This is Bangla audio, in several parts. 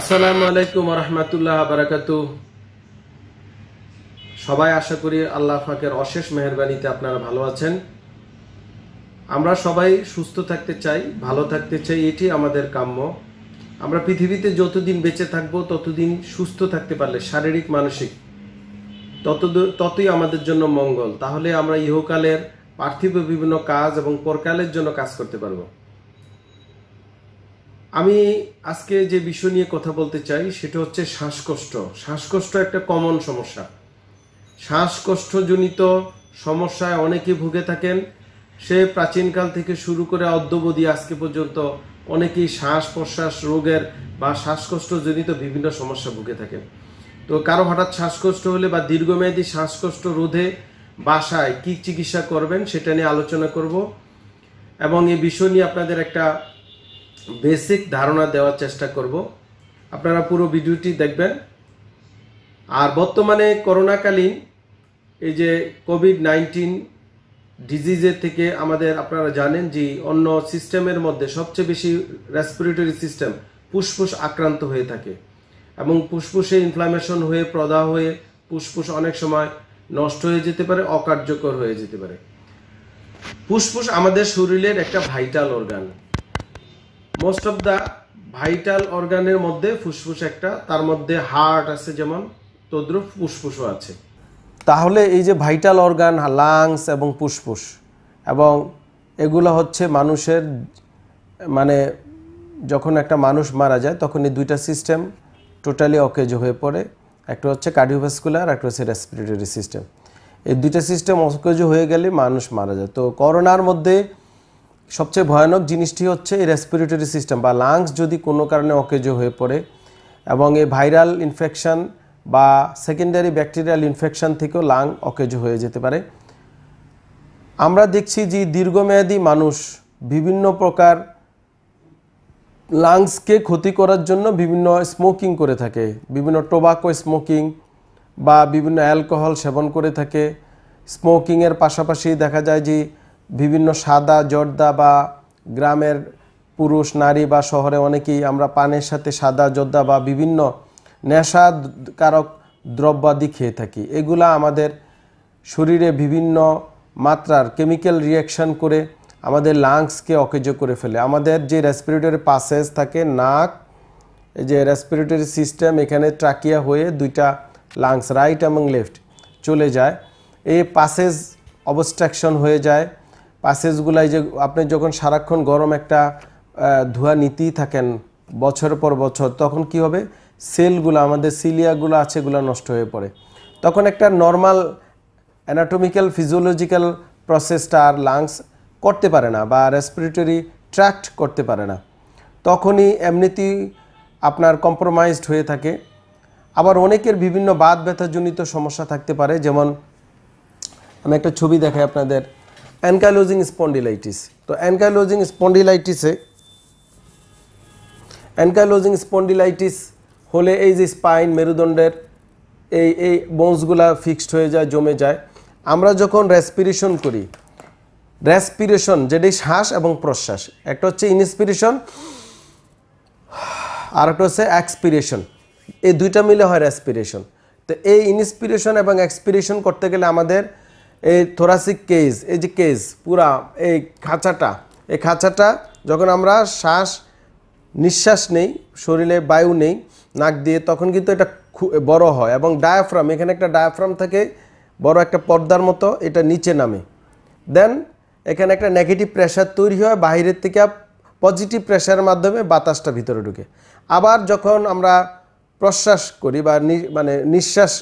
আসসালামু আলাইকুম রহমতুল্লাহ বারাকাতু। সবাই আশা করি আল্লাহ ফাঁকের অশেষ মেহরবানিতে আপনারা ভালো আছেন। আমরা সবাই সুস্থ থাকতে চাই, ভালো থাকতে চাই, এটি আমাদের কাম্য। আমরা পৃথিবীতে যতদিন বেঁচে থাকব, ততদিন সুস্থ থাকতে পারলে, শারীরিক, মানসিক, তত ততই আমাদের জন্য মঙ্গল। তাহলে আমরা ইহকালের পার্থিব বিভিন্ন কাজ এবং পরকালের জন্য কাজ করতে পারব। আমি আজকে যে বিষয় নিয়ে কথা বলতে চাই, সেটা হচ্ছে শ্বাসকষ্ট। শ্বাসকষ্ট একটা কমন সমস্যা। শ্বাসকষ্টজনিত সমস্যায় অনেকে ভুগে থাকেন। সে প্রাচীনকাল থেকে শুরু করে অদ্যবধি আজকে পর্যন্ত অনেকেই শ্বাস প্রশ্বাস রোগের বা শ্বাসকষ্টজনিত বিভিন্ন সমস্যা ভুগে থাকেন। তো কারও হঠাৎ শ্বাসকষ্ট হলে বা দীর্ঘমেয়াদী শ্বাসকষ্ট রোধে বাসায় কি চিকিৎসা করবেন, সেটা নিয়ে আলোচনা করব। এবং এই বিষয় নিয়ে আপনাদের একটা বেসিক ধারণা দেওয়ার চেষ্টা করব। আপনারা পুরো ভিডিওটি দেখবেন। আর বর্তমানে করোনাকালীন এই যে কোভিড নাইন্টিন ডিজিজের থেকে আমাদের আপনারা জানেন যে অন্য সিস্টেমের মধ্যে সবচেয়ে বেশি রেসপিরেটরি সিস্টেম ফুসফুস আক্রান্ত হয়ে থাকে এবং ফুসফুসে ইনফ্লামেশন হয়ে, প্রদাহ হয়ে ফুসফুস অনেক সময় নষ্ট হয়ে যেতে পারে, অকার্যকর হয়ে যেতে পারে। ফুসফুস আমাদের শরীরের একটা vital organ most of the vital অর্গানের মধ্যে ফুসফুস একটা, তার মধ্যে হার্ট আছে যেমন, তদ্রুপ ফুসফুসও আছে। তাহলে এই যে ভাইটাল অর্গান লাংস এবং ফুসফুস, এবং এগুলো হচ্ছে মানুষের মানে যখন একটা মানুষ মারা যায়, তখন এই দুইটা সিস্টেম টোটালি অকেজ হয়ে পড়ে। একটা হচ্ছে কার্ডিওভাস্কুলার একটা হচ্ছে রেসপিরেটরি সিস্টেম এই দুইটা সিস্টেম অকেজ হয়ে গেলে মানুষ মারা যায়। তো করোনার মধ্যে সবচেয়ে ভয়ানক জিনিসটি হচ্ছে এই রেসপিরেটরি সিস্টেম বা লাংস যদি কোনো কারণে অকেজ হয়ে পড়ে এবং এই ভাইরাল ইনফেকশন বা সেকেন্ডারি ব্যাকটেরিয়াল ইনফেকশন থেকেও লাং অকেজ হয়ে যেতে পারে। আমরা দেখছি যে দীর্ঘমেয়াদী মানুষ বিভিন্ন প্রকার লাংসকে ক্ষতি করার জন্য বিভিন্ন স্মোকিং করে থাকে, বিভিন্ন টোবাকো স্মোকিং বা বিভিন্ন অ্যালকোহল সেবন করে থাকে। স্মোকিংয়ের পাশাপাশি দেখা যায় যে বিভিন্ন সাদা, জর্দা বা গ্রামের পুরুষ, নারী বা শহরে অনেকেই আমরা পানের সাথে সাদা, জর্দা বা বিভিন্ন নেশাকারক দ্রব্যাদি খেয়ে থাকি। এগুলা আমাদের শরীরে বিভিন্ন মাত্রার কেমিক্যাল রিয়াকশান করে আমাদের লাংসকে অকেজ করে ফেলে। আমাদের যে রেসপিরেটরি পাসেজ থাকে, নাক, এই যে রেসপিরেটরি সিস্টেম এখানে ট্রাকিয়া হয়ে দুইটা লাংস রাইট এবং লেফট চলে যায়। এই পাসেজ অবস্ট্রাকশন হয়ে যায়। পাসেজগুলাই যে আপনি যখন সারাক্ষণ গরম একটা ধোয়া নিতেই থাকেন বছর পর বছর, তখন কি হবে? সেলগুলো, আমাদের সিলিয়াগুলো আছে, এগুলো নষ্ট হয়ে পড়ে। তখন একটা নর্মাল অ্যানাটমিক্যাল ফিজিওলজিক্যাল প্রসেসটা আর লাংস করতে পারে না বা রেসপিরেটরি ট্র্যাক্ট করতে পারে না। তখনই এমনিতেই আপনার কম্প্রোমাইজড হয়ে থাকে। আবার অনেকের বিভিন্ন বাত ব্যথাজনিত সমস্যা থাকতে পারে, যেমন আমি একটা ছবি দেখাই আপনাদের। Ankylosing spondylitis. তো অ্যানকাইলোজিং স্পন্ডিলাইটিসে, অ্যানকাইলোজিং স্পন্ডিলাইটিস হলে এই যে স্পাইন, মেরুদণ্ডের এই এই বোনসগুলা ফিক্সড হয়ে যায়, জমে যায়। আমরা যখন রেসপিরেশন করি রেসপিরেশন যেটি শ্বাস এবং প্রশ্বাস, একটা হচ্ছে ইনস্পিরেশন আর একটা হচ্ছে এক্সপিরেশন এই দুইটা মিলে হয় রেসপিরেশন তো এই ইনস্পিরেশন এবং এক্সপিরেশন করতে গেলে আমাদের এই থোরাসিক কেজ এই যে কেজ পুরা এই খাঁচাটা এই খাঁচাটা যখন আমরা শ্বাস নিঃশ্বাস নেই, শরীরে বায়ু নেই, নাক দিয়ে, তখন কিন্তু এটা বড় হয় এবং ডায়াফ্রাম এখানে একটা ডায়াফ্রাম থাকে, বড় একটা পর্দার মতো, এটা নিচে নামে। দেন এখানে একটা নেগেটিভ প্রেশার তৈরি হয়, বাহিরের থেকে পজিটিভ প্রেশারের মাধ্যমে বাতাসটা ভিতরে ঢুকে। আবার যখন আমরা প্রশ্বাস করি বা মানে নিঃশ্বাস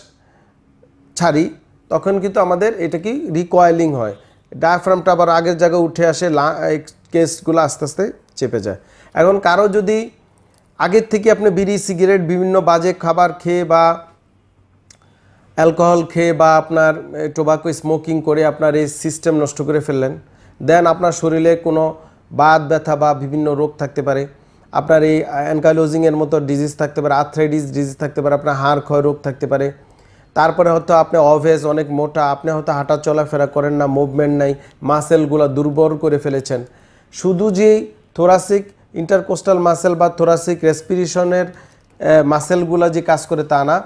ছাড়ি তখন কিন্তু আমাদের এটা কি রিকয়েলিং হয়। ডায়াফ্রামটা আবার আগের জায়গায় উঠে আসে কেসগুলো আস্তে আস্তে চেপে যায়। এখন কারও যদি আগের থেকে আপনি বিড়ি, সিগারেট, বিভিন্ন বাজে খাবার খেয়ে বা অ্যালকোহল খেয়ে বা আপনার টোবাকো স্মোকিং করে আপনার এই সিস্টেম নষ্ট করে ফেললেন দেন আপনার শরীরে কোনো বাত ব্যথা বা বিভিন্ন রোগ থাকতে পারে। আপনার এই অ্যানকাইলোজিংয়ের মতো ডিজিজ থাকতে পারে আর্থ্রাইটিস ডিজিজ থাকতে পারে, আপনার হাড় ক্ষয় রোগ থাকতে পারে। তারপরে হয়তো আপনি অভেজ অনেক মোটা, আপনি হয়তো হাঁটা চলাফেরা করেন না মুভমেন্ট নাই মাসেলগুলো দুর্বল করে ফেলেছেন। শুধু যে থোরাসিক ইন্টারকোস্টাল মাসেল বা থোরাসিক রেসপিরেশনের মাসেলগুলা যে কাজ করে তা না।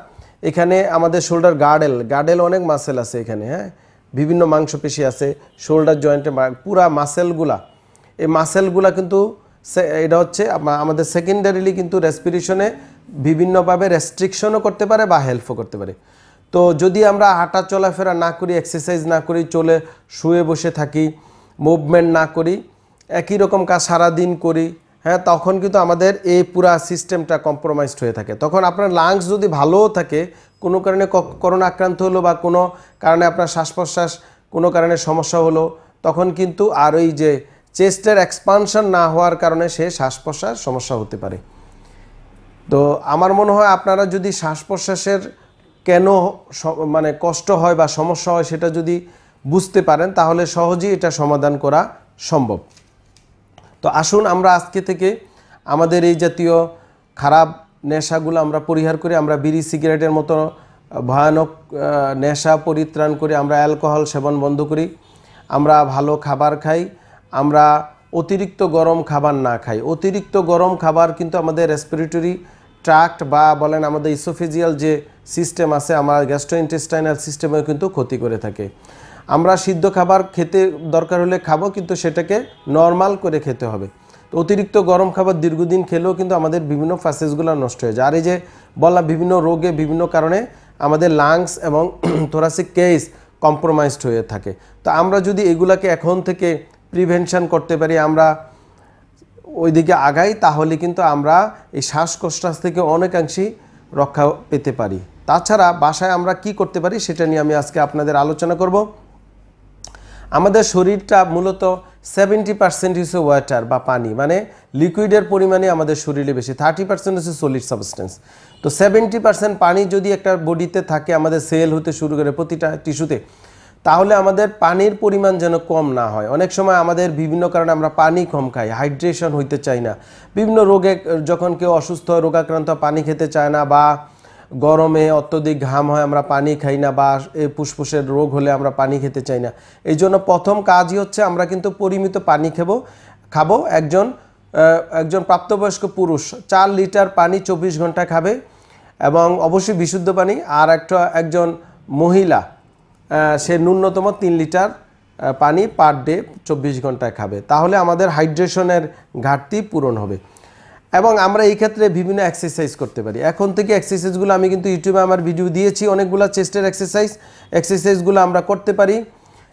এখানে আমাদের শোল্ডার গার্ডেল গার্ডেল অনেক মাসেল আছে এখানে হ্যাঁ? বিভিন্ন মাংসপেশি আছে শোল্ডার জয়েন্টে পুরা মাসেলগুলা এই মাসেলগুলা কিন্তু এটা হচ্ছে আমাদের সেকেন্ডারিলি কিন্তু রেসপিরেশনে বিভিন্নভাবে রেস্ট্রিকশনও করতে পারে বা হেল্পও করতে পারে। তো যদি আমরা হাঁটা চলাফেরা না করি এক্সারসাইজ না করি, চলে শুয়ে বসে থাকি মুভমেন্ট না করি, একই রকম কাজ সারাদিন করি হ্যাঁ তখন কিন্তু আমাদের এই পুরা সিস্টেমটা কম্প্রোমাইজড হয়ে থাকে। তখন আপনার লাংস যদি ভালোও থাকে, কোনো কারণে করোনা আক্রান্ত হলো বা কোনো কারণে আপনার শ্বাস প্রশ্বাস কোনো কারণে সমস্যা হলো, তখন কিন্তু আর ওই যে চেস্টের এক্সপানশন না হওয়ার কারণে সে শ্বাস প্রশ্বাস সমস্যা হতে পারে। তো আমার মনে হয় আপনারা যদি শ্বাস প্রশ্বাসের কেন মানে কষ্ট হয় বা সমস্যা হয় সেটা যদি বুঝতে পারেন, তাহলে সহজেই এটা সমাধান করা সম্ভব। তো আসুন আমরা আজকে থেকে আমাদের এই জাতীয় খারাপ নেশাগুলো আমরা পরিহার করি আমরা বিড়ি, সিগারেটের মতো ভয়ানক নেশা পরিত্রাণ করি আমরা অ্যালকোহল সেবন বন্ধ করি। আমরা ভালো খাবার খাই, আমরা অতিরিক্ত গরম খাবার না খাই। অতিরিক্ত গরম খাবার কিন্তু আমাদের রেসপিরেটরি ট্রাক্ট বা বলেন আমাদের ইসোফিজিয়াল যে সিস্টেম আছে, আমার গ্যাস্ট্রোইন্টেস্টাইনাল সিস্টেমেও কিন্তু ক্ষতি করে থাকে। আমরা সিদ্ধ খাবার খেতে দরকার হলে খাব, কিন্তু সেটাকে নর্মাল করে খেতে হবে। তো অতিরিক্ত গরম খাবার দীর্ঘদিন খেলেও কিন্তু আমাদের বিভিন্ন ফ্যাসেসগুলো নষ্ট হয়ে যায়। আর এই যে বলা বিভিন্ন রোগে বিভিন্ন কারণে আমাদের লাংস এবং থোরাসিক কেস কম্প্রোমাইজড হয়ে থাকে। তো আমরা যদি এগুলাকে এখন থেকে প্রিভেনশন করতে পারি, আমরা ওইদিকে আগাই, তাহলে কিন্তু আমরা এই শ্বাসকষ্ট থেকে অনেকাংশেই রক্ষা পেতে পারি। তাছাড়া বাসায় আমরা কি করতে পারি সেটা নিয়ে আমি আজকে আপনাদের আলোচনা করব। আমাদের শরীরটা মূলত সেভেন্টি পার্সেন্ট হচ্ছে ওয়াটার বা পানি মানে লিকুইডের পরিমাণে আমাদের শরীরে বেশি। থার্টি পার্সেন্ট হচ্ছে সলিড সাবস্টেন্স তো সেভেন্টি পার্সেন্ট পানি যদি একটা বডিতে থাকে, আমাদের সেল হতে শুরু করে প্রতিটা টিস্যুতে তাহলে আমাদের পানির পরিমাণ যেন কম না হয়। অনেক সময় আমাদের বিভিন্ন কারণে আমরা পানি কম খাই হাইড্রেশন হইতে চাই না। বিভিন্ন রোগে যখন কেউ অসুস্থ হয় রোগাক্রান্ত, পানি খেতে চায় না বা গরমে অত্যধিক ঘাম হয়, আমরা পানি খাই না বা ফুসফুসের রোগ হলে আমরা পানি খেতে চাই না। এই জন্য প্রথম কাজই হচ্ছে আমরা কিন্তু পরিমিত পানি খাব খাব। একজন একজন প্রাপ্তবয়স্ক পুরুষ চার লিটার পানি চব্বিশ ঘণ্টা খাবে এবং অবশ্যই বিশুদ্ধ পানি। আর একটা, একজন মহিলা সে ন্যূনতম তিন লিটার পানি পার ডে চব্বিশ ঘন্টায় খাবে। তাহলে আমাদের হাইড্রেশনের ঘাটতি পূরণ হবে। এবং আমরা এই ক্ষেত্রে বিভিন্ন এক্সারসাইজ করতে পারি। এখন থেকে এক্সারসাইজগুলো আমি কিন্তু ইউটিউবে আমার ভিডিও দিয়েছি অনেকগুলো চেস্টের এক্সারসাইজ এক্সারসাইজগুলো আমরা করতে পারি।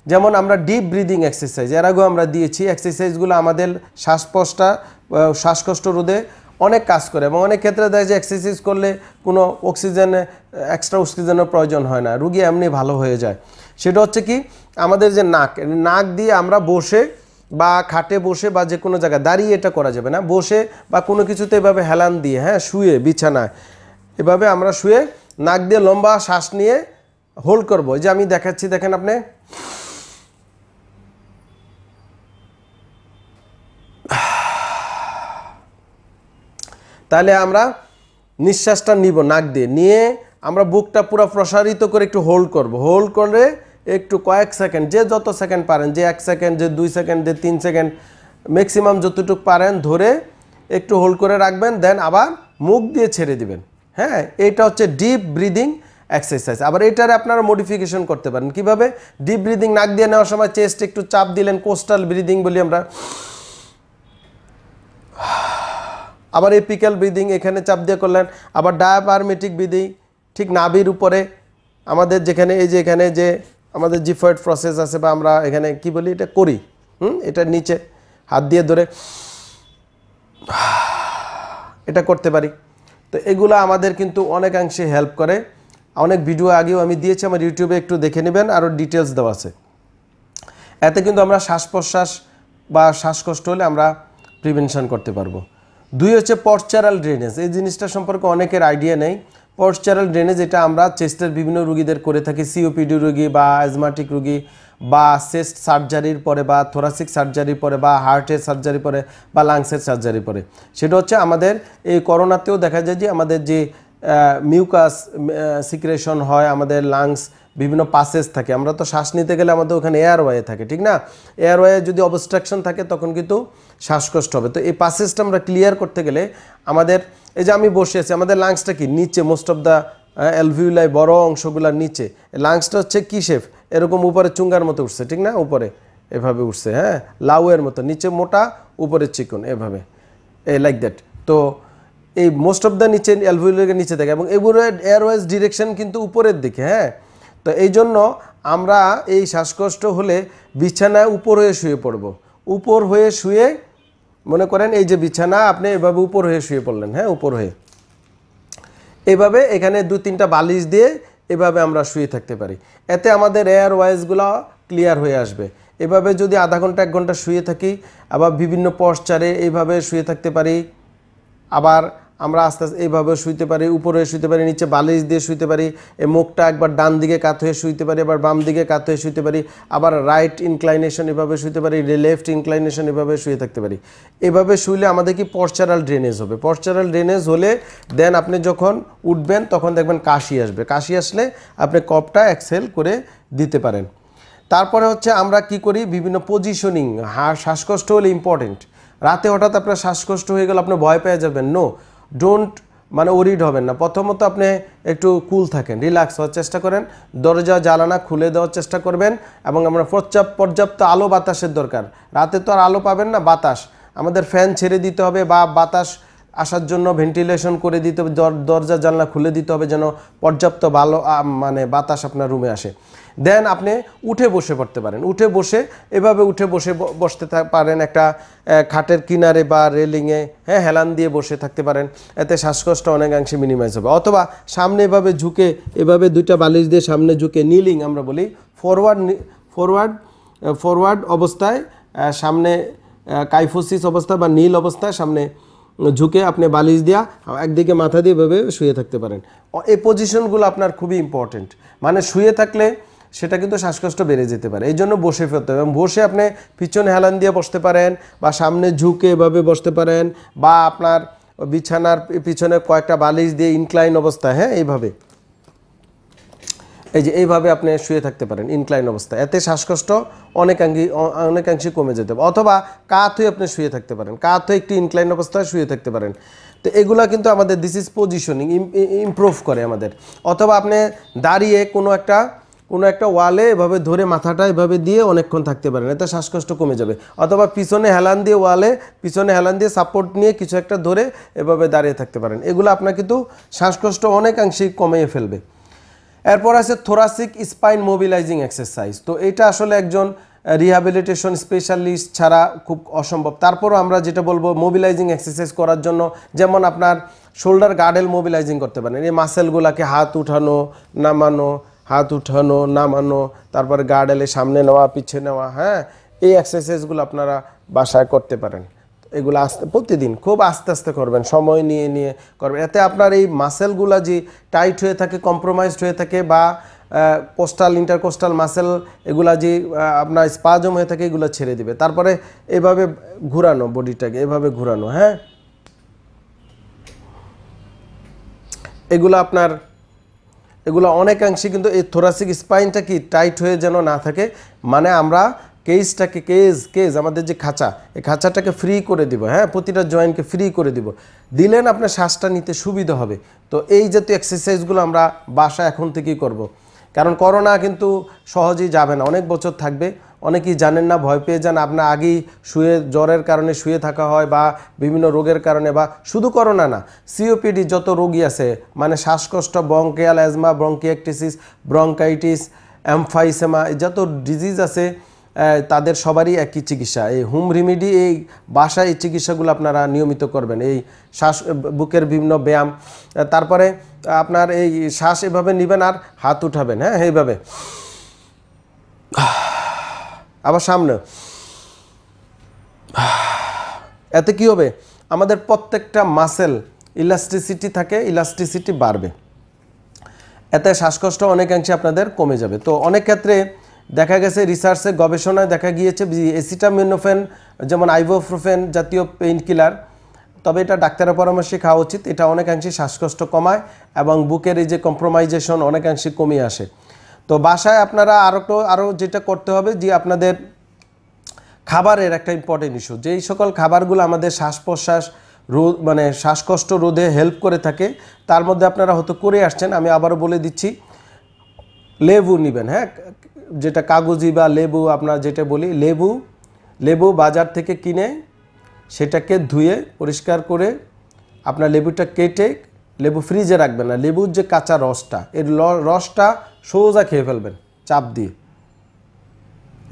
যেমন আমরা ডিপ ব্রিদিং এক্সারসাইজ এর আগেও আমরা দিয়েছি। এক্সারসাইজগুলো আমাদের শ্বাসকষ্টা আহ, শ্বাসকষ্ট রোধে অনেক কাজ করে এবং অনেক ক্ষেত্রে দেখা যায় এক্সারসাইজ করলে কোনো অক্সিজেন এক্সট্রা অক্সিজেনের প্রয়োজন হয় না, রুগী এমনি ভালো হয়ে যায়। সেটা হচ্ছে কি, আমাদের যে নাক নাক দিয়ে আমরা বসে বা খাটে বসে বা যে কোনো জায়গায় দাঁড়িয়ে এটা করা যাবে না। বসে বা কোনো কিছুতে এভাবে হেলান দিয়ে হ্যাঁ শুয়ে বিছানায়, এভাবে আমরা শুয়ে নাক দিয়ে লম্বা শ্বাস নিয়ে হোল্ড করব। যে আমি দেখাচ্ছি, দেখেন আপনি তাহলে আমরা নিঃশ্বাসটা নিব, নাক দিয়ে। নিয়ে আমরা বুকটা পুরো প্রসারিত করে একটু হোল্ড করব। হোল্ড করে একটু কয়েক সেকেন্ড, যে যত সেকেন্ড পারেন, যে এক সেকেন্ড, যে দুই সেকেন্ড, যে তিন সেকেন্ড ম্যাক্সিমাম যতটুকু পারেন ধরে একটু হোল্ড করে রাখবেন দেন আবার মুখ দিয়ে ছেড়ে দিবেন। হ্যাঁ এটা হচ্ছে ডিপ ব্রিদিং এক্সারসাইজ আবার এটারে আপনারা মডিফিকেশন করতে পারেন। কীভাবে? ডিপ ব্রিদিং নাক দিয়ে নেওয়ার সময় চেস্ট একটু চাপ দিলেন কোস্টাল ব্রিদিং বলি আমরা। আবার এপিক্যাল ব্রিদিং এখানে চাপ দিয়ে করলেন। আবার ডায়াপারমেটিক ব্রিদিং ঠিক নাভির উপরে। আমাদের যেখানে, এই যে এখানে যে আমাদের জিফয়েড প্রসেস আছে বা আমরা এখানে কি বলি, এটা করি। হুম? এটা নিচে হাত দিয়ে ধরে। এটা করতে পারি। তো এগুলো আমাদের কিন্তু অনেকাংশে হেল্প করে। অনেক ভিডিও আগেও আমি দিয়েছি, আমার ইউটিউবে একটু দেখে নেবেন, আরও ডিটেলস দেওয়া আছে। এতে কিন্তু আমরা শ্বাস প্রশ্বাস বা শ্বাসকষ্ট হলে আমরা প্রিভেনশন করতে পারব। দুই হচ্ছে পশ্চারাল ড্রেনেজ এই জিনিসটা সম্পর্কে অনেকের আইডিয়া নেই। পশ্চারাল ড্রেনেজ এটা আমরা চেস্টের বিভিন্ন রুগীদের করে থাকি সিওপিডি রুগী বা অ্যাজমাটিক রুগী বা চেস্ট সার্জারির পরে বা থোরাসিক সার্জারির পরে বা হার্টের সার্জারি পরে বা লাংসের সার্জারি পরে। সেটা হচ্ছে আমাদের এই করোনাতেও দেখা যায় যে আমাদের যে মিউকাস সিক্রেশন হয় আমাদের লাংস বিভিন্ন পাসেস থাকে। আমরা তো শ্বাস নিতে গেলে আমাদের ওখানে এয়ারওয়ে থাকে, ঠিক না? এয়ারওয়ে যদি অবস্ট্রাকশন থাকে, তখন কিন্তু শ্বাসকষ্ট হবে। তো এই পাসেসটা আমরা ক্লিয়ার করতে গেলে আমাদের, এই যে আমি বসে আছি, আমাদের লাংসটা কি? নিচে মোস্ট অফ দ্য অ্যালভিউলাই বড় অংশগুলোর নিচে। লাংসটা হচ্ছে কি শেফ এরকম উপরে চুঙ্গার মতো উঠছে, ঠিক না? উপরে, এভাবে উঠছে হ্যাঁ? লাউয়ের মতো, নিচে মোটা, উপরে চিকন, এভাবে। এ লাইক দ্যাট তো এই মোস্ট অফ দ্য নিচে অ্যালভিউলের নিচে থাকে এবং এগুলো এয়ারওয়েজ ডিরেকশন কিন্তু উপরের দিকে হ্যাঁ? তো এই জন্য আমরা এই শ্বাসকষ্ট হলে বিছানায় উপর হয়ে শুয়ে পড়ব। উপর হয়ে শুয়ে মনে করেন এই যে বিছানা, আপনি এভাবে উপর হয়ে শুয়ে পড়লেন হ্যাঁ উপর হয়ে। এভাবে এখানে দু তিনটা বালিশ দিয়ে এভাবে আমরা শুয়ে থাকতে পারি। এতে আমাদের এয়ার ওয়াইজগুলো ক্লিয়ার হয়ে আসবে। এভাবে যদি আধা ঘণ্টা, এক ঘণ্টা শুয়ে থাকি, আবার বিভিন্ন পশ্চারে এইভাবে শুয়ে থাকতে পারি, আবার আমরা আস্তে আস্তে এইভাবে শুইতে পারি, উপরে শুইতে পারি, নিচে বালিশ দিয়ে শুইতে পারি, এই মুখটা একবার ডান দিকে কাত হয়ে শুইতে পারি, আবার বাম দিকে কাত হয়ে শুইতে পারি, আবার রাইট ইনক্লাইনেশন এভাবে শুইতে পারি লেফট ইনক্লাইনেশন এভাবে শুয়ে থাকতে পারি। এভাবে শুইলে আমাদের কি পশ্চারাল ড্রেনেজ হবে? পশ্চারাল ড্রেনেজ হলে দেন আপনি যখন উঠবেন তখন দেখবেন কাশি আসবে। কাশি আসলে আপনি কপটা এক্সেল করে দিতে পারেন। তারপরে হচ্ছে আমরা কি করি? বিভিন্ন পজিশনিং শ্বাসকষ্ট হলে ইম্পর্টেন্ট রাতে হঠাৎ আপনার শ্বাসকষ্ট হয়ে গেলে আপনি ভয় পেয়ে যাবেন। নো ডোন্ট মানে ওরিড হবেন না। প্রথমত আপনি একটু কুল থাকেন রিল্যাক্স হওয়ার চেষ্টা করেন, দরজা জ্বালানা খুলে দেওয়ার চেষ্টা করবেন এবং আমরা পর্যাপ্ত পর্যাপ্ত আলো বাতাসের দরকার। রাতে তো আর আলো পাবেন না, বাতাস। আমাদের ফ্যান ছেড়ে দিতে হবে বা বাতাস আসার জন্য ভেন্টিলেশন করে দিতে হবে, দর- দরজা, জানলা খুলে দিতে হবে যেন পর্যাপ্ত ভালো মানে বাতাস আপনার রুমে আসে। দেন আপনি উঠে বসে পড়তে পারেন। উঠে বসে, এভাবে উঠে বসে বসতে পারেন একটা খাটের কিনারে বা রেলিংয়ে হ্যাঁ হেলান দিয়ে বসে থাকতে পারেন। এতে শ্বাসকষ্ট অনেকাংশে মিনিমাইজ হবে। অথবা সামনে এভাবে ঝুঁকে, এভাবে দুইটা বালিশ দিয়ে সামনে ঝুঁকে নিলিং আমরা বলি ফরওয়ার্ড ফরওয়ার্ড ফরওয়ার্ড অবস্থায় সামনে কাইফোসিস অবস্থা বা নীল অবস্থায় সামনে ঝুঁকে আপনি বালিশ দিয়া একদিকে মাথা দিয়ে ভেবে শুয়ে থাকতে পারেন। এই পজিশনগুলো আপনার খুবই ইম্পর্টেন্ট মানে শুয়ে থাকলে সেটা কিন্তু শ্বাসকষ্ট বেড়ে যেতে পারে। এই জন্য বসে ফেলতে হবে। এবং বসে আপনি পিছনে হেলান দিয়ে বসতে পারেন বা সামনে ঝুঁকে এভাবে বসতে পারেন বা আপনার বিছানার পিছনে কয়েকটা বালিশ দিয়ে ইনক্লাইন অবস্থা হ্যাঁ এইভাবে। এই যে এইভাবে আপনি শুয়ে থাকতে পারেন ইনক্লাইন অবস্থায় এতে শ্বাসকষ্ট অনেকাংশে অনেকাংশে কমে যেতে পারে। অথবা কাত হয়ে আপনি শুয়ে থাকতে পারেন। কাত হয়ে একটু ইনক্লাইন অবস্থায় শুয়ে থাকতে পারেন। তো এগুলা কিন্তু আমাদের দিস ইজ পজিশনিং ইমপ্রুভ করে আমাদের। অথবা আপনি দাঁড়িয়ে কোনো একটা কোনো একটা ওয়ালে এভাবে ধরে মাথাটা এভাবে দিয়ে অনেকক্ষণ থাকতে পারেন এতে শ্বাসকষ্ট কমে যাবে। অথবা পিছনে হেলান দিয়ে ওয়ালে, পিছনে হেলান দিয়ে সাপোর্ট নিয়ে কিছু একটা ধরে এভাবে দাঁড়িয়ে থাকতে পারেন। এগুলো আপনার কিন্তু শ্বাসকষ্ট অনেকাংশেই কমিয়ে ফেলবে। এরপর আছে থোরাসিক স্পাইন মোবিলাইজিং এক্সারসাইজ তো এটা আসলে একজন রিহ্যাবিলিটেশন স্পেশালিস্ট ছাড়া খুব অসম্ভব। তারপরও আমরা যেটা বলব মোবিলাইজিং এক্সারসাইজ করার জন্য যেমন আপনার শোল্ডার গার্ডেল মোবিলাইজিং করতে পারেন। এই মাসেলগুলোকে হাত উঠানো, নামানো হাত উঠানো, নামানো, তারপরে গার্ডেলে সামনে নেওয়া, পিছে নেওয়া হ্যাঁ? এই এক্সারসাইজগুলো আপনারা বাসায় করতে পারেন। এগুলো আস্তে, প্রতিদিন খুব আস্তে আস্তে করবেন, সময় নিয়ে নিয়ে করবেন। এতে আপনার এই মাসেলগুলো যে টাইট হয়ে থাকে কম্প্রোমাইজড হয়ে থাকে বা কোস্টাল ইন্টারকোস্টাল মাসেল এগুলা যে আপনার স্পাজম হয়ে থাকে, এগুলো ছেড়ে দিবে। তারপরে এভাবে ঘুরানো বডিটাকে এভাবে ঘুরানো হ্যাঁ? এগুলো আপনার এগুলো অনেকাংশে কিন্তু এই থোরাসিক স্পাইনটা কি টাইট হয়ে যেন না থাকে? মানে আমরা কেজটাকে কেজ কেজ আমাদের যে খাঁচা, এই খাঁচাটাকে ফ্রি করে দিব হ্যাঁ? প্রতিটা জয়েন্টকে ফ্রি করে দিব। দিলেন আপনার শ্বাসটা নিতে সুবিধা হবে। তো এই জাতীয় এক্সারসাইজগুলো আমরা বাসা এখন থেকেই করব। কারণ করোনা কিন্তু সহজেই যাবে না। অনেক বছর থাকবে। অনেকেই জানেন না, ভয় পেয়ে যান। আপনার আগেই শুয়ে, জ্বরের কারণে শুয়ে থাকা হয় বা বিভিন্ন রোগের কারণে বা শুধু করোনা না সিওপিডি যত রোগী আছে মানে শ্বাসকষ্ট bronchial asthma bronchiectasis bronchitis emphysema যত ডিজিজ আছে তাদের সবারই একই চিকিৎসা। এই হোম রেমিডি, এই বাসায় এই চিকিৎসাগুলো আপনারা নিয়মিত করবেন। এই শ্বাস, বুকের বিভিন্ন ব্যায়াম তারপরে আপনার এই শ্বাস এভাবে নেবেন আর হাত উঠাবেন হ্যাঁ এইভাবে। আবার সামনে। এতে কি হবে? আমাদের প্রত্যেকটা মাসেল ইলাস্টিসিটি থাকে ইলাস্টিসিটি বাড়বে। এতে শ্বাসকষ্ট অনেকাংশে আপনাদের কমে যাবে। তো অনেক ক্ষেত্রে দেখা গেছে রিসার্চে গবেষণায় দেখা গিয়েছে এসিটামিনোফেন যেমন আইভোফ্রোফেন জাতীয় পেইন কিলার তবে এটা ডাক্তারের পরামর্শে খাওয়া উচিত। এটা অনেকাংশে শ্বাসকষ্ট কমায় এবং বুকের এই যে কম্প্রোমাইজেশন অনেকাংশে কমিয়ে আসে। তো বাসায় আপনারা একটু আরও যেটা করতে হবে যে আপনাদের খাবারের একটা ইম্পর্টেন্ট ইস্যু যেই সকল খাবারগুলো আমাদের শ্বাস প্রশ্বাস রোধ মানে শ্বাসকষ্ট রোধে হেল্প করে থাকে, তার মধ্যে আপনারা হয়তো করে আসছেন। আমি আবারও বলে দিচ্ছি, লেবু নেবেন হ্যাঁ? যেটা কাগজি বা লেবু, আপনার যেটা বলি, লেবু লেবু বাজার থেকে কিনে সেটাকে ধুয়ে পরিষ্কার করে আপনার লেবুটা কেটে, লেবু ফ্রিজে রাখবেন না। লেবুর যে কাঁচা রসটা, এর রসটা সোজা খেয়ে ফেলবেন, চাপ দিয়ে।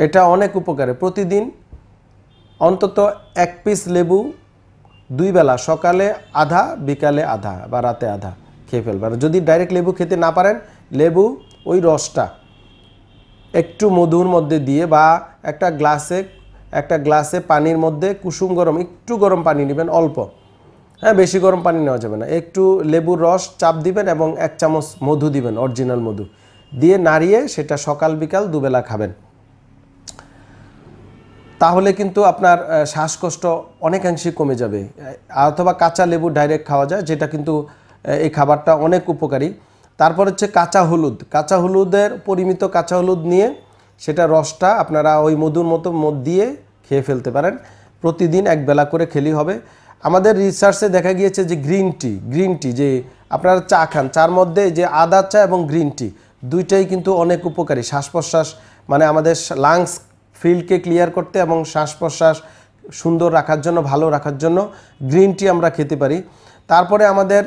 এটা অনেক উপকারে। প্রতিদিন অন্তত এক পিস লেবু দুই বেলা, সকালে আধা, বিকালে আধা বা রাতে আধা খেয়ে ফেলবেন। যদি ডাইরেক্ট লেবু খেতে না পারেন, লেবু ওই রসটা একটু মধুর মধ্যে দিয়ে বা একটা গ্লাসে একটা গ্লাসে পানির মধ্যে কুসুম গরম, একটু গরম পানি নেবেন, অল্প। হ্যাঁ বেশি গরম পানি নেওয়া যাবে না। একটু লেবুর রস চাপ দিবেন এবং এক চামচ মধু দিবেন, অরিজিনাল মধু। দিয়ে নাড়িয়ে সেটা সকাল বিকাল দুবেলা খাবেন। তাহলে কিন্তু আপনার শ্বাসকষ্ট অনেকাংশে কমে যাবে। অথবা কাঁচা লেবু ডাইরেক্ট খাওয়া যায়, যেটা কিন্তু এই খাবারটা অনেক উপকারী। তারপর হচ্ছে কাঁচা হলুদ। কাঁচা হলুদের, পরিমিত কাঁচা হলুদ নিয়ে সেটা রসটা আপনারা ওই মধুর মতো মদ দিয়ে খেয়ে ফেলতে পারেন। প্রতিদিন এক বেলা করে খেলেই হবে। আমাদের রিসার্চে দেখা গিয়েছে যে গ্রিন টি গ্রিন টি যে আপনারা চা খান, চার মধ্যে যে আদা চা এবং গ্রিন টি দুইটাই কিন্তু অনেক উপকারী। শ্বাস প্রশ্বাস মানে আমাদের লাংস ফিল্ডকে ক্লিয়ার করতে এবং শ্বাস প্রশ্বাস সুন্দর রাখার জন্য, ভালো রাখার জন্য গ্রিন টি আমরা খেতে পারি। তারপরে আমাদের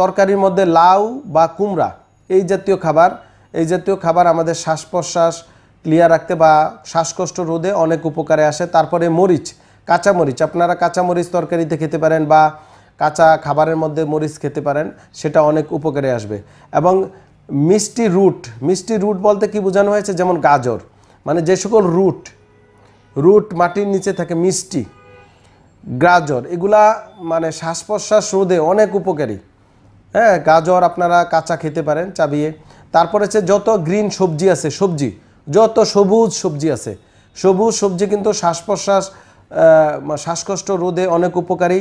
তরকারির মধ্যে লাউ বা কুমড়া, এই জাতীয় খাবার, এই জাতীয় খাবার আমাদের শ্বাস প্রশ্বাস ক্লিয়ার রাখতে বা শ্বাসকষ্ট রোধে অনেক উপকারে আসে। তারপরে মরিচ, কাঁচা মরিচ, আপনারা কাঁচা মরিচ তরকারিতে খেতে পারেন বা কাঁচা খাবারের মধ্যে মরিচ খেতে পারেন, সেটা অনেক উপকারে আসবে। এবং মিষ্টি রুট মিষ্টি রুট বলতে কি বোঝানো হয়েছে? যেমন গাজর মানে যে সকল রুট রুট মাটির নিচে থাকে মিষ্টি, গাজর, এগুলা মানে শ্বাস প্রশ্বাস রোধে অনেক উপকারী। হ্যাঁ গাজর আপনারা কাঁচা খেতে পারেন চাবিয়ে। তারপরে হচ্ছে যত গ্রিন সবজি আছে, সবজি, যত সবুজ সবজি আছে, সবুজ সবজি কিন্তু শ্বাস প্রশ্বাস শ্বাসকষ্ট রোধে অনেক উপকারী।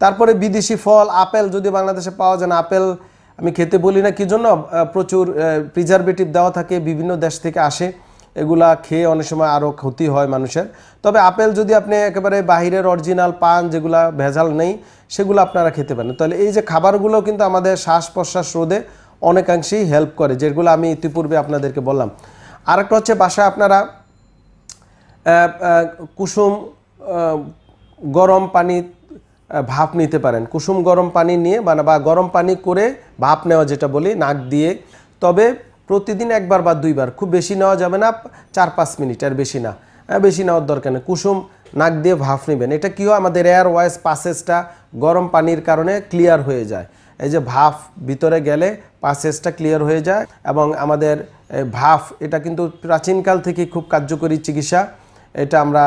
তারপরে বিদেশি ফল, আপেল যদি বাংলাদেশে পাওয়া যায় না, আপেল আমি খেতে বলি না কি জন্য? প্রচুর প্রিজারভেটিভ দেওয়া থাকে, বিভিন্ন দেশ থেকে আসে। এগুলা খেয়ে অনেক সময় আরও ক্ষতি হয় মানুষের। তবে আপেল যদি আপনি একেবারে বাহিরের অরিজিনাল পান, যেগুলা ভেজাল নেই, সেগুলো আপনারা খেতে পারেন। তাহলে এই যে খাবারগুলো কিন্তু আমাদের শ্বাস প্রশ্বাস রোধে অনেকাংশেই হেল্প করে, যেগুলো আমি ইতিপূর্বে আপনাদেরকে বললাম। আরেকটা হচ্ছে বাসায় আপনারা কুসুম গরম পানি ভাপ নিতে পারেন। কুসুম গরম পানি নিয়ে মানে বা গরম পানি করে ভাপ নেওয়া যেটা বলি, নাক দিয়ে। তবে প্রতিদিন একবার বা দুইবার, খুব বেশি নেওয়া যাবে না, চার পাঁচ মিনিট আর বেশি না। বেশি নেওয়ার দরকার নেই। কুসুম নাক দিয়ে ভাপ নেবেন। এটা কী হয়? আমাদের এয়ার ওয়াইস পাসেসটা গরম পানির কারণে ক্লিয়ার হয়ে যায়। এই যে ভাফ ভিতরে গেলে পাসেসটা ক্লিয়ার হয়ে যায় এবং আমাদের ভাফ এটা কিন্তু প্রাচীনকাল থেকে খুব কার্যকরী চিকিৎসা। এটা আমরা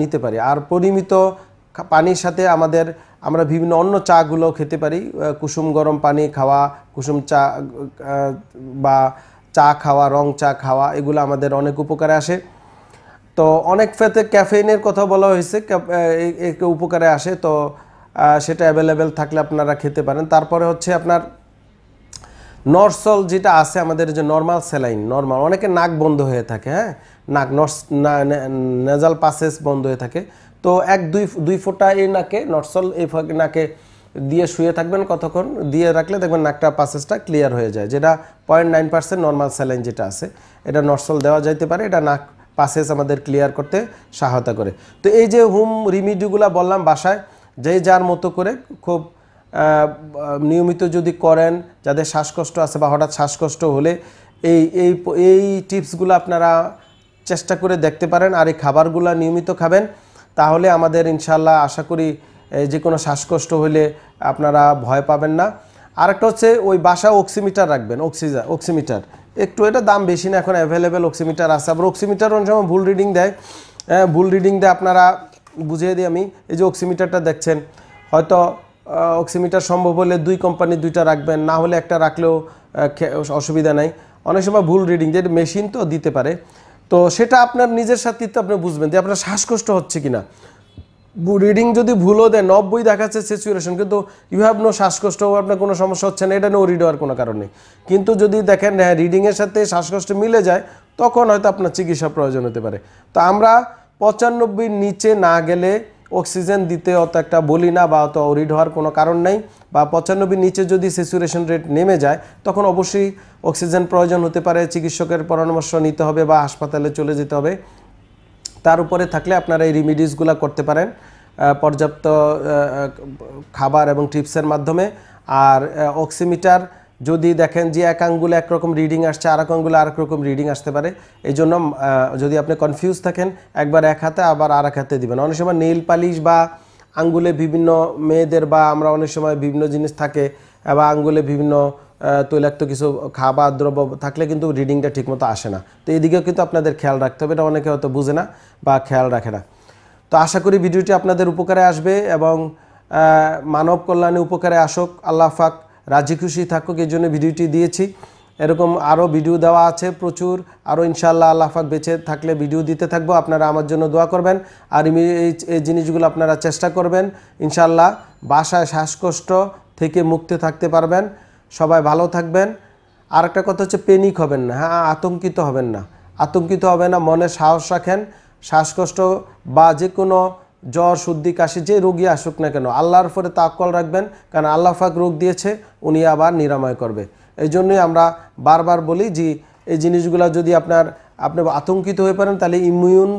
নিতে পারি। আর পরিমিত পানির সাথে আমাদের, আমরা বিভিন্ন অন্য চাগুলো খেতে পারি। কুসুম গরম পানি খাওয়া, কুসুম চা বা চা খাওয়া, রং চা খাওয়া, এগুলো আমাদের অনেক উপকারে আসে। তো অনেক ফেতে ক্যাফেইনের কথা বলা হয়েছে উপকারে আসে। তো সেটা অ্যাভেলেবেল থাকলে আপনারা খেতে পারেন। তারপরে হচ্ছে আপনার নরসল যেটা আছে আমাদের যে নর্মাল স্যালাইন নর্মাল অনেকে নাক বন্ধ হয়ে থাকে হ্যাঁ? নাক নর্স নেজাল পাসেস বন্ধ হয়ে থাকে। তো এক, দুই দুই ফোঁটা এই নাকে, নরসল এই নাকে দিয়ে শুয়ে থাকবেন কতক্ষণ? দিয়ে রাখলে দেখবেন নাকটা পাসেসটা ক্লিয়ার হয়ে যায়, যেটা point nine percent normal saline যেটা আছে। এটা নরসল দেওয়া যাইতে পারে, এটা নাক পাসেস আমাদের ক্লিয়ার করতে সহায়তা করে। তো এই যে হোম রিমিডিগুলো বললাম বাসায় যে যার মতো করে খুব নিয়মিত যদি করেন যাদের শ্বাসকষ্ট আছে বা হঠাৎ শ্বাসকষ্ট হলে এই এই এই টিপসগুলো আপনারা চেষ্টা করে দেখতে পারেন আর এই খাবারগুলো নিয়মিত খাবেন। তাহলে আমাদের ইনশাল্লাহ আশা করি যে কোনো শ্বাসকষ্ট হলে আপনারা ভয় পাবেন না। আরেকটা হচ্ছে ওই বাসা অক্সিমিটার রাখবেন অক্সিজা অক্সিমিটার। একটু এটা দাম বেশি না এখন অ্যাভেলেবেল অক্সিমিটার আছে। আবার অক্সিমিটার অনেক সময় ভুল রিডিং দেয়। হ্যাঁ, ভুল রিডিং দেয় আপনারা বুঝিয়ে দিই আমি। এই যে অক্সিমিটারটা দেখছেন হয়তো অক্সিমিটার সম্ভব হলে দুই কোম্পানির দুইটা রাখবেন, না হলে একটা রাখলেও অসুবিধা নাই। অনেক সময় ভুল রিডিং যে মেশিন তো দিতে পারে। তো সেটা আপনার নিজের সাথে আপনি বুঝবেন যে আপনার শ্বাসকষ্ট হচ্ছে কিনা। রিডিং যদি ভুলও দেয় নব্বই দেখাচ্ছে সিচুয়েশন কিন্তু ইউ হ্যাভ নো শ্বাসকষ্ট, আপনার কোনো সমস্যা হচ্ছে না, এটা নো রিড হওয়ার কোনো কারণ কিন্তু যদি দেখেন হ্যাঁ রিডিংয়ের সাথে শ্বাসকষ্ট মিলে যায়, তখন হয়তো আপনার চিকিৎসা প্রয়োজন হতে পারে। তো আমরা পঁচানব্বইয়ের নিচে না গেলে অক্সিজেন দিতে অত একটা বলি না বা অত রিড হওয়ার কোনো কারণ নেই বা পঁচানব্বই নিচে যদি স্যাচুরেশন রেট নেমে যায়, তখন অবশ্যই অক্সিজেন প্রয়োজন হতে পারে, চিকিৎসকের পরামর্শ নিতে হবে বা হাসপাতালে চলে যেতে হবে। তার উপরে থাকলে আপনারা এই রিমিডিসগুলো করতে পারেন পর্যাপ্ত খাবার এবং টিপসের মাধ্যমে। আর অক্সিমিটার যদি দেখেন যে এক আঙ্গুলে একরকম রিডিং আসছে আর এক আঙ্গুলে আর রকম রিডিং আসতে পারে এই জন্য যদি আপনি কনফিউজ থাকেন, একবার এক হাতে, আবার আর এক হাতে দিবেন। অনেক সময় নেইল পালিশ বা আঙ্গুলে বিভিন্ন মেয়েদের বা আমরা অনেক সময় বিভিন্ন জিনিস থাকে, বা আঙ্গুলে বিভিন্ন তৈলাক্ত কিছু খাবার, দ্রব্য থাকলে কিন্তু রিডিংটা ঠিকমতো আসে না। তো এদিকেও কিন্তু আপনাদের খেয়াল রাখতে হবে, এটা অনেকে হয়তো বুঝে না বা খেয়াল রাখে না। তো আশা করি ভিডিওটি আপনাদের উপকারে আসবে এবং মানব কল্যাণে উপকারে আসুক। আল্লাহ ফাক রাজি খুশি থাকুক এই জন্য ভিডিওটি দিয়েছি। এরকম আরও ভিডিও দেওয়া আছে প্রচুর। আরও ইনশাল্লাহ আল্লাহ পাক বেঁচে থাকলে ভিডিও দিতে থাকব। আপনারা আমার জন্য দোয়া করবেন। আর এই জিনিসগুলো আপনারা চেষ্টা করবেন। ইনশাল্লাহ বাসায় শ্বাসকষ্ট থেকে মুক্তি থাকতে পারবেন। সবাই ভালো থাকবেন। আর একটা কথা হচ্ছে পেনিক হবেন না। হ্যাঁ আতঙ্কিত হবেন না। আতঙ্কিত হবে না, মনে সাহস রাখেন। শ্বাসকষ্ট বা যে কোনো জ্বর, সর্দি, কাশি, যে রোগী আসুক না কেন, আল্লাহর উপরে তাক্কল রাখবেন, কারণ আল্লাহ পাক রোগ দিয়েছে, উনি আবার নিরাময় করবে। এই জন্যই আমরা বারবার বলি যে, এই জিনিসগুলো যদি আপনার, আপনি আতঙ্কিত হয়ে পারেন তাহলে ইমিউন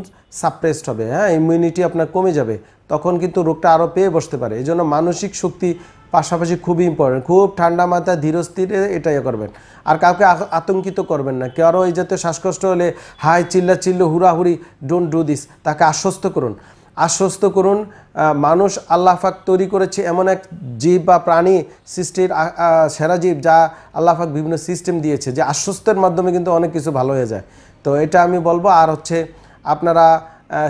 সাপ্রেসড হবে হ্যাঁ? ইমিউনিটি আপনার কমে যাবে, তখন কিন্তু রোগটা আরও পেয়ে বসতে পারে। এই জন্য মানসিক শক্তি পাশাপাশি খুবই ইম্পর্টেন্ট খুব ঠান্ডা মাথায় ধীরস্থিরে এটাই করবেন। আর কাউকে আতঙ্কিত করবেন না, কারও এই জাতীয় শ্বাসকষ্ট হলে হাই চিল্লা চিল্লো হুড়াহুড়ি ডোন্ট ডু দিস তাকে আশ্বস্ত করুন। আশ্বস্ত করুন মানুষ আল্লাহ পাক তৈরি করেছে এমন এক জীব বা প্রাণী সৃষ্টির সেরা জীব যা আল্লাহ পাক বিভিন্ন সিস্টেম দিয়েছে যে আশ্বস্তের মাধ্যমে কিন্তু অনেক কিছু ভালো হয়ে যায়। তো এটা আমি বলব, আর হচ্ছে আপনারা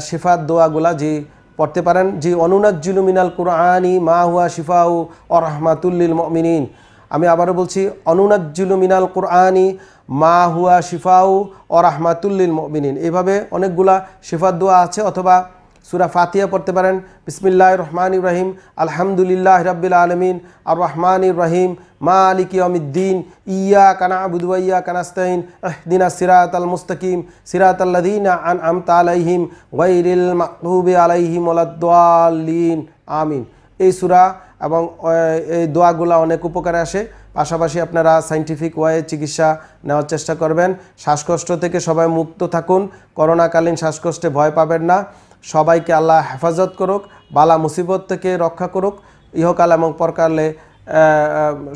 শিফাত দোয়াগুলা যে পড়তে পারেন। যে অনুনাজ্জুলু মিনাল কুরআনি মা হুয়া শিফাউ ও রহমাতুল্লিল মিনিন আমি আবারও বলছি, অনুনাজ্জুলু মিনাল কুরআনি মা হুয়া শিফাউ ও রহমাতুল্লিল মিনিন এভাবে অনেকগুলা শিফাত দোয়া আছে অথবা সুরা ফাতিয়া পড়তে পারেন। বিসমিল্লাহ রহমান ইব্রাহিম আলহামদুলিল্লাহ রব্বিল আলমিন। আর রহমান রহিম। মা আলিক ইয়মিদ্দিন ইয়া কানা আবুদুয়া কানাস্তাইন দিনা সিরাত আল মুস্তাকিম। সিরাত আল্লাদিন আন আমতা আলাইহিম। ওয়াইরিল মাহবুবে আলাইহিম ওলাদ্দালিন আমিন। এই সুরা এবং এই দোয়াগুলো অনেক উপকারে আসে। পাশাপাশি আপনারা সাইন্টিফিক ওয়ে চিকিৎসা নেওয়ার চেষ্টা করবেন। শ্বাসকষ্ট থেকে সবাই মুক্ত থাকুন। করোনাকালীন শ্বাসকষ্টে ভয় পাবেন না। সবাইকে আল্লাহ হেফাজত করুক, বালা মুসিবত থেকে রক্ষা করুক, ইহকাল এবং পরকালে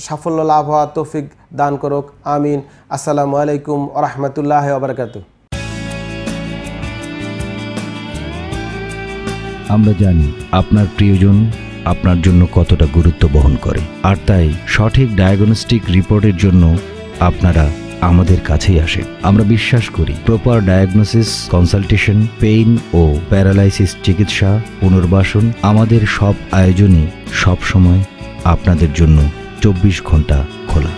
সাফল্য লাভ হওয়া তৌফিক দান করুক। আমিন। আসসালামু আলাইকুম রহমতুল্লাহ আবরকাতু আমরা জানি আপনার প্রিয়জন আপনার জন্য কতটা গুরুত্ব বহন করে, আর তাই সঠিক ডায়াগনস্টিক রিপোর্টের জন্য আপনারা আমাদের কাছেই আসে। আমরা বিশ্বাস করি প্রপার ডায়াগনোসিস কনসালটেশন পেইন ও প্যারালাইসিস চিকিৎসা, পুনর্বাসন আমাদের সব আয়োজনই সব সময় আপনাদের জন্য চব্বিশ ঘণ্টা খোলা।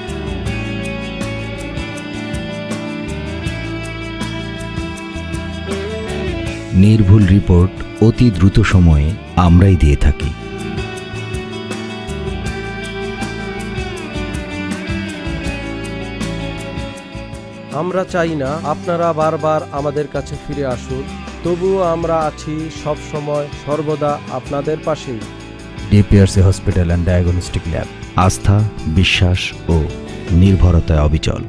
নির্ভুল রিপোর্ট অতি দ্রুত সময়ে আমরাই দিয়ে থাকি। আমরা চাই না আপনারা বারবার আমাদের কাছে ফিরে আসুন, তবুও আমরা আছি সব সময় সর্বদা আপনাদের পাশেই। DPRC hospital and diagnostic lab, আস্থা, বিশ্বাস ও নির্ভরতায় অবিচল।